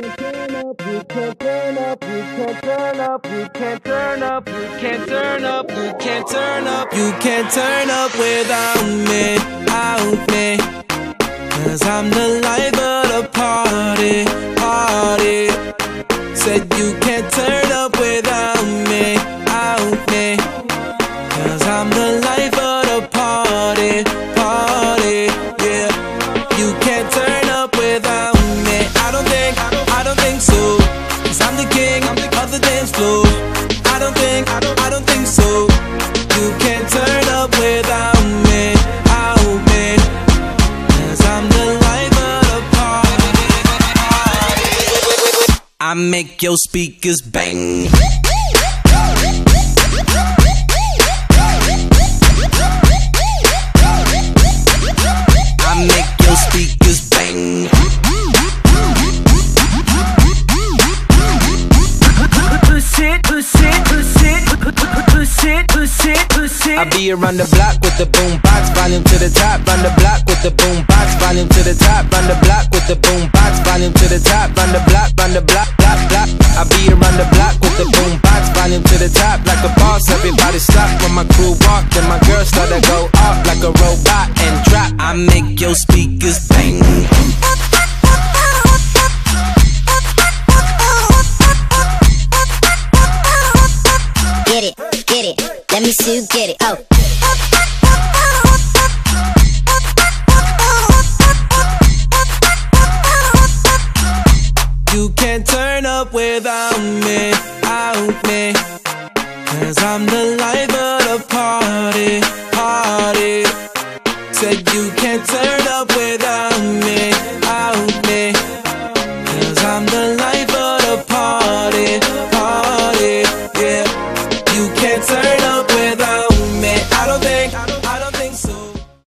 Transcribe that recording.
can't turn up, you can't turn up, you can't turn up, you can't turn up, you can't turn up, you can't turn up, you can't turn up without me, out me. Cause I'm the life I make your speakers bang. I make your speakers bang. I be around the block with the boom box, volume to the top. Run the block with the boom volume to the top. Run the block with the boom box, volume to the top. Run the block, run the block, block, block. I be around the block with the boom box, volume to the top. Like a boss, everybody stop when my crew walk. Then my girls start to go off like a robot and drop. I make your speakers bang. Get it, get it. Let me see you get it. Oh. can't turn up without me, out me. Cause I'm the life of the party, party. Said you